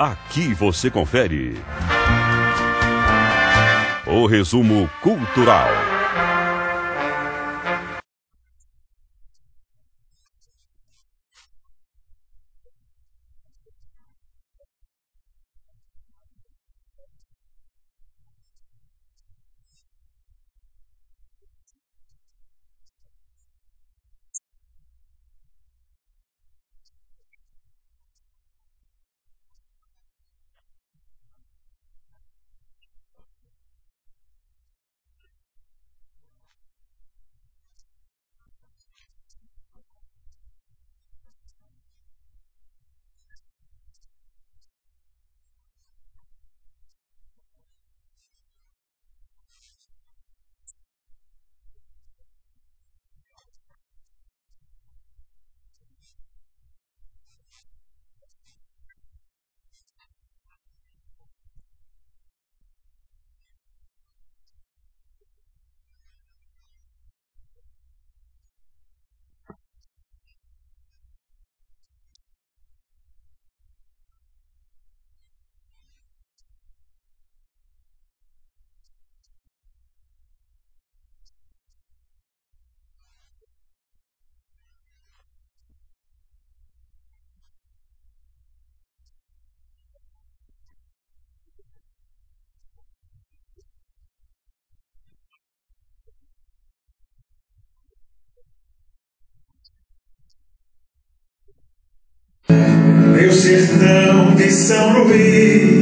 Aqui você confere. O resumo cultural. De São Luís